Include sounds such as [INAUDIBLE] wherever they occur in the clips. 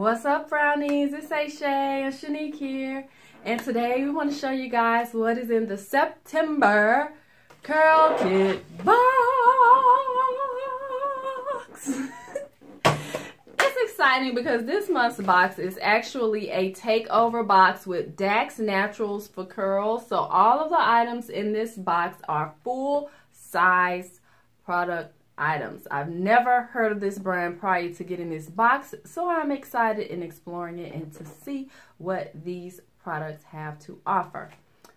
What's up, brownies? It's Aisha and Shanique here. And today we want to show you guys what is in the September Curl Kit box. [LAUGHS] it's exciting because this month's box is actually a takeover box with Dax Naturals for curls. So all of the items in this box are full size product items. I've never heard of this brand prior to getting this box, so I'm excited in exploring it and to see what these products have to offer.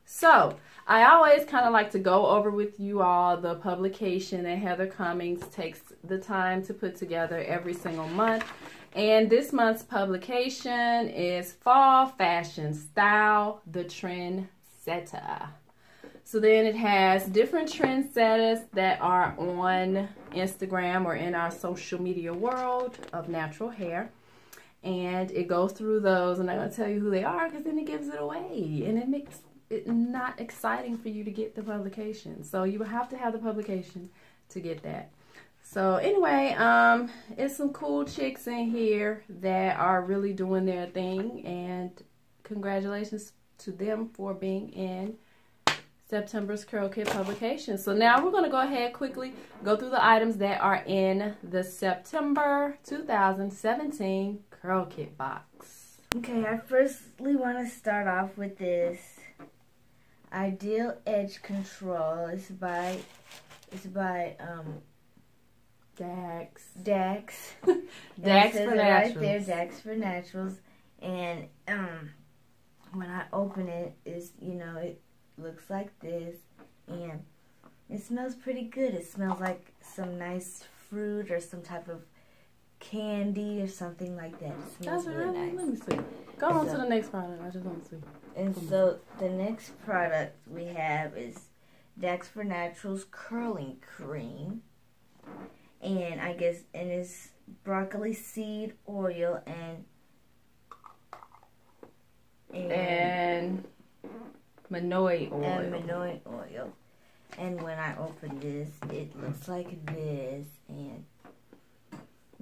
So, I always kind of like to go over with you all the publication that Heather Cummings takes the time to put together every single month. And this month's publication is Fall Fashion Style, the Trend Setter. So then it has different trendsetters that are on Instagram or in our social media world of natural hair. And it goes through those, and I'm going to tell you who they are because then it gives it away. And it makes it not exciting for you to get the publication. So you will have to have the publication to get that. So anyway, um, it's some cool chicks in here that are really doing their thing. And congratulations to them for being in September's Curl Kit publication. So now we're going to go ahead quickly go through the items that are in the September 2017 Curl Kit box. Okay, I firstly want to start off with this Ideal Edge Control. It's by it's by um Dax. Dax. [LAUGHS] Dax for Naturals. Right there, Dax for Naturals. And um when I open it is you know it looks like this and it smells pretty good. It smells like some nice fruit or some type of candy or something like that. It smells That's really really, nice. let me see. Go on to the next product. I just want to see. And so the next product we have is Dax for Naturals Curling Cream. And I guess and it's broccoli seed oil and And Monoi oil. and Monoi oil. And when I open this, it looks like this, and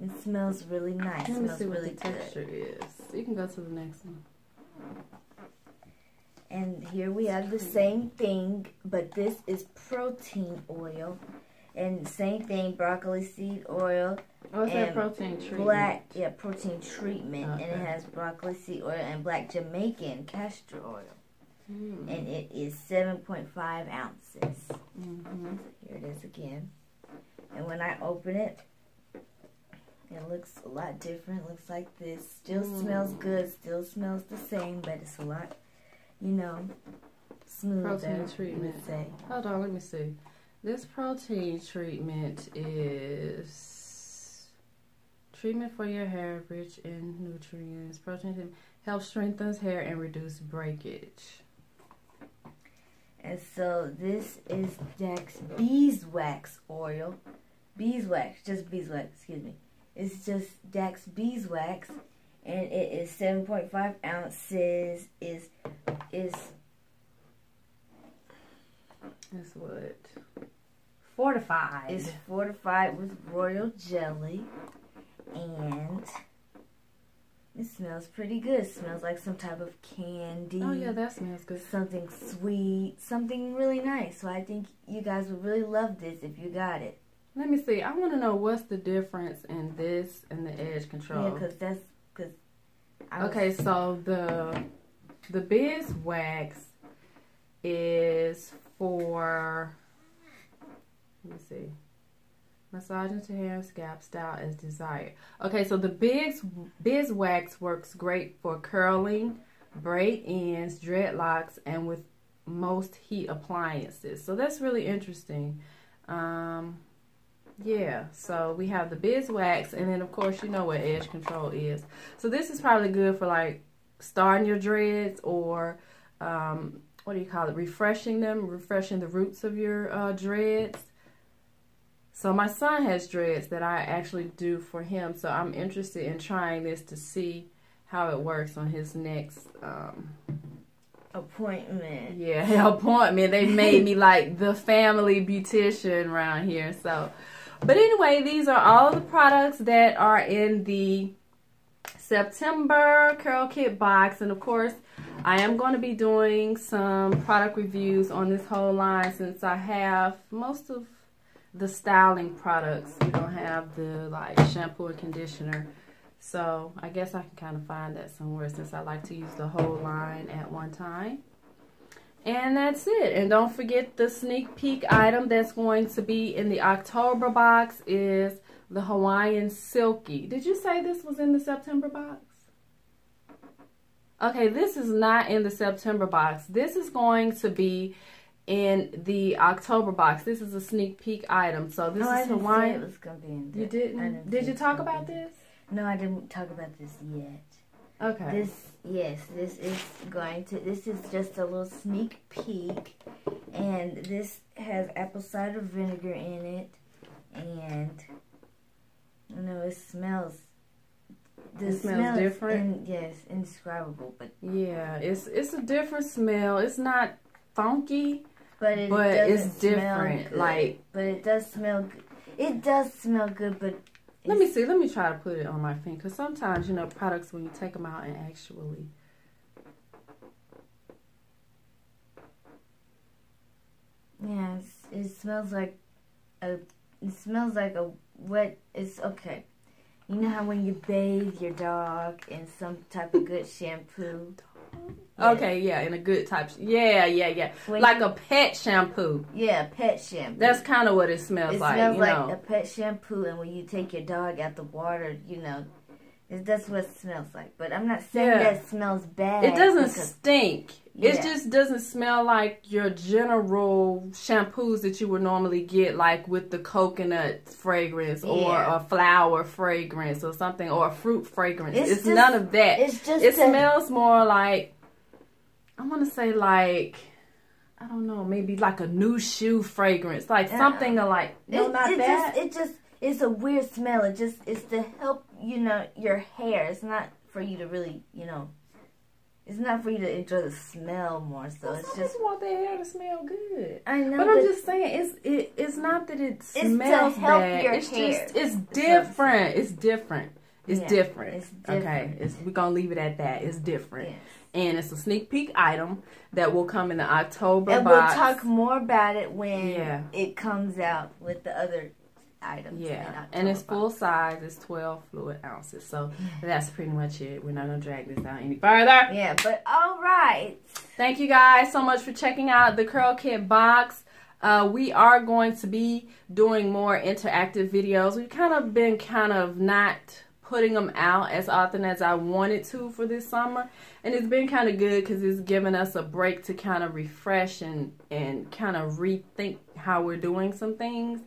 it smells really nice. Let me smells see what really the texture is. You can go to the next one. And here we have the same thing, but this is protein oil. And same thing, broccoli seed oil, Oh, it's that And protein treatment. black, yeah, protein treatment. And it has broccoli seed oil and black Jamaican castor oil. Mm. And it is 7.5 ounces. hmm Here it is again. And when I open it, it looks a lot different. Looks like this. Still Mm. smells good. Still smells the same, but it's a lot, you know, smoother. Protein treatment. Hold on, let me see. This protein treatment is treatment for your hair rich in nutrients. Protein helps strengthens hair and reduce breakage. And so this is Dax beeswax oil. Beeswax, just beeswax, excuse me. It's just Dax beeswax and it is 7.5 ounces is is That's what fortified. is fortified with royal jelly and it smells pretty good. Smells like some type of candy. oh yeah, that smells good. something sweet, something really nice. So I think you guys would really love this if you got it. Let me see. I want to know what's the difference in this and the edge control. Yeah, because that's because. Okay, so the the beeswax is for let me see. Massage into hair scalp style as desired. Okay, so the biz beeswax works great for curling, braid ends, dreadlocks, and with most heat appliances. So that's really interesting. Um, yeah, so we have the beeswax, and then of course you know what edge control is. So this is probably good for like starting your dreads or um, what do you call it? Refreshing them, refreshing the roots of your uh, dreads. So my son has dreads that I actually do for him. So I'm interested in trying this to see how it works on his next um, appointment. yeah, [LAUGHS] appointment. They made me [LAUGHS] like the family beautician around here. So, but anyway, these are all the products that are in the September Curl Kit box. And of course, I am going to be doing some product reviews on this whole line since I have most of the styling products. We don't have the like shampoo and conditioner. So I guess I can kind of find that somewhere since I like to use the whole line at one time. And that's it. And don't forget the sneak peek item that's going to be in the October box is the Hawaiian Silky. Did you say this was in the September box? Okay, this is not in the September box. This is going to be in the October box. This is a sneak peek item. So this oh, no, is Hawaiian. it was gonna be in you didn't? didn't Did you talk about this? No, I didn't talk about this yet. Okay. This yes, this is going to this is just a little sneak peek and this has apple cider vinegar in it and you know it smells the it smells smell different. In, yes, indescribable, but yeah, it's it's a different smell. It's not funky, but it but it's different. Like, but it does smell. good. It does smell good, but let me see. Let me try to put it on my finger. Because sometimes, you know, products, when you take them out and actually... Yeah, it smells like a... It smells like a wet... It's okay. You know how when you bathe your dog in some type of good shampoo? [LAUGHS] Okay, yeah, in a good type. Yeah, yeah, yeah. When like you, a pet shampoo. Yeah, pet shampoo. That's kind of what it smells it like. It smells like know. a pet shampoo, and when you take your dog out the water, you know, that's what it smells like. But I'm not saying yeah. that smells bad. It doesn't stink. Yeah. It just doesn't smell like your general shampoos that you would normally get, like with the coconut fragrance or a flower fragrance or something, or a fruit fragrance. It's, it's just, none of that. It's just it a, smells more like I want to say like I don't know, maybe like a new shoe fragrance, like uh, something like no, it, not it that. Just, it just it's a weird smell. It just it's to help you know your hair. It's not for you to really you know. It's not for you to enjoy the smell more. So well, it's just want their hair to smell good. I know, but, but I'm just saying it's it, it's not that it smells bad. it's hair. just it's different. It's different. It's yeah, different. It's different. Okay, it's, we're gonna leave it at that. It's different. Yes and it's a sneak peek item that will come in the October and box. we'll talk more about it when yeah. it comes out with the other items. Yeah, and it's full size. It's 12 fluid ounces. So that's pretty much it. We're not going to drag this down any further. Yeah, but all right. Thank you guys so much for checking out the Curl Kit box. Uh, we are going to be doing more interactive videos. We've kind of been kind of not putting them out as often as I wanted to for this summer. And it's been kind of good because it's given us a break to kind of refresh and, and kind of rethink how we're doing some things.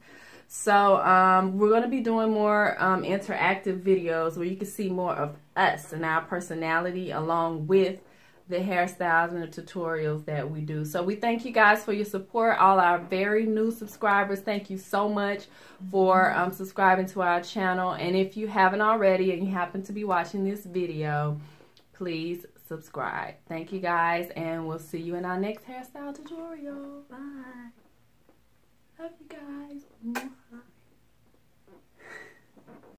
So um, we're going to be doing more um, interactive videos where you can see more of us and our personality along with the hairstyles and the tutorials that we do. So we thank you guys for your support. All our very new subscribers, thank you so much for um, subscribing to our channel. And if you haven't already and you happen to be watching this video, please subscribe. Thank you guys and we'll see you in our next hairstyle tutorial. Bye. Love you guys.